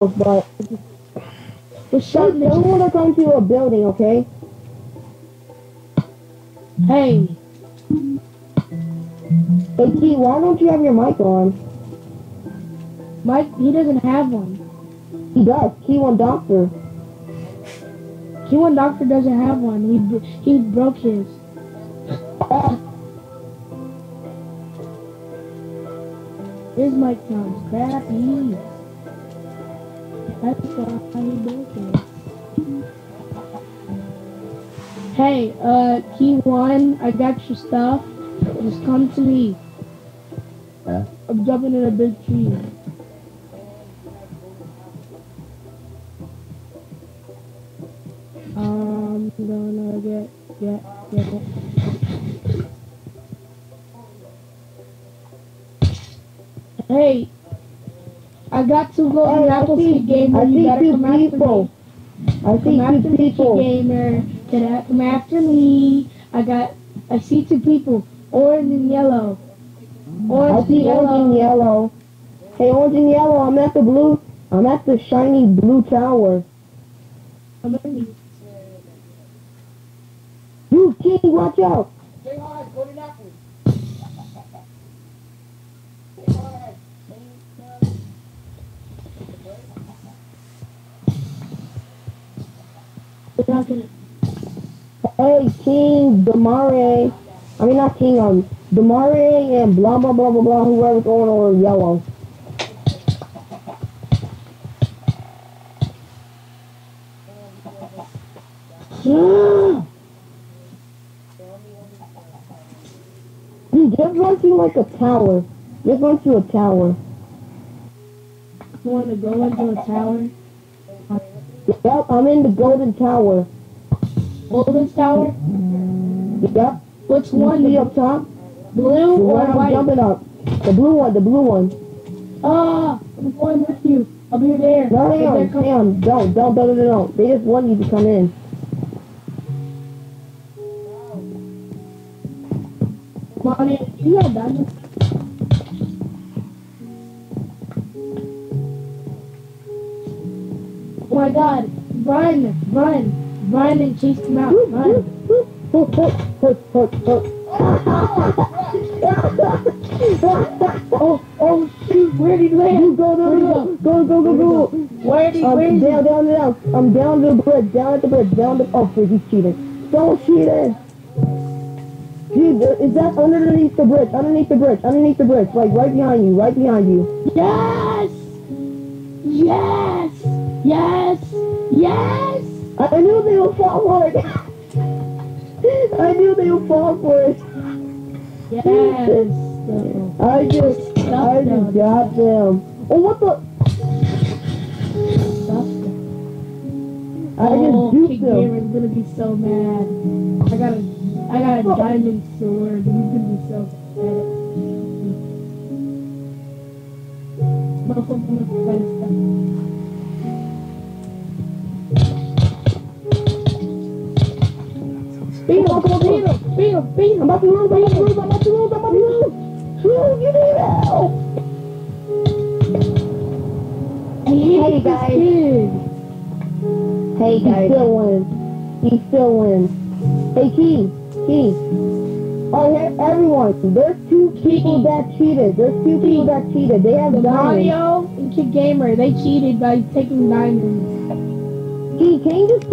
but Just don't, don't want to come to a building, okay? Hey, Hey, Key, why don't you have your mic on? Mike, he doesn't have one. He does. Key one doctor. Q1 Doctor doesn't have one. He he broke his. His mic sounds crappy. That's why he broke. Hey, uh, Key One, I got your stuff. Just come to me. Yeah. I'm jumping in a big tree. I'm gonna get, get, get it. Hey, I got to go to Hey, the I Apple see- Street game. I You see better two after people. me. I see Come after two me, gamer. Get a- Come after me. I got. I see two people. Orange and yellow. I Orange and see orange and yellow. yellow. Hey, orange and yellow, I'm at the blue. I'm at the shiny blue tower. Come at. You, Key, watch out. Hey, King, Demare. I mean, not King, um, Demare and blah, blah, blah, blah, blah, whoever's going on yellow. Dude, just run to like a tower. Just run to a tower. You want to go into a tower? Yep, I'm in the golden tower. Golden Tower? Yep. Which You one? see The up top? blue The or white? jumping up. The blue one, the blue one. Ah, I'm going with you. I'll be there. No, hang on, hang on. Don't, don't, don't, don't, don't. They just want you to come in. Come on in. You got diamonds. Oh my god. Run, run, run and chase them out. Run. Oh, oh shoot, where'd he land? Go, go, go, go, go, go, go. He, where'd Um, he? down, down, down. I'm down the bridge, down at the bridge, down the. Oh, freak, he's cheating. Don't cheat it. Dude, is that underneath the bridge? Underneath the bridge, underneath the bridge, like right behind you, right behind you. Yes! Yes! Yes! Yes! I, knew they would fall for it. I knew they would fall for it. Yes! I just, I just got them. Oh, what the? I oh, just King duped them. Gamer's gonna be so mad. I got a, I got a oh. diamond sword. He's gonna be so mad. Beat him, beat him, beat him, beat him. I'm about to lose, I'm about to lose, I'm about to lose, I'm about to lose. Shoot, you need help. Hey, guys. Hey guys. He still wins. He still wins. Hey Key, Key. Oh, hey, everyone. There's two people that cheated. There's two people that cheated. They have The diamonds. Mario and Kid Gamer, they cheated by taking diamonds. Key, can you just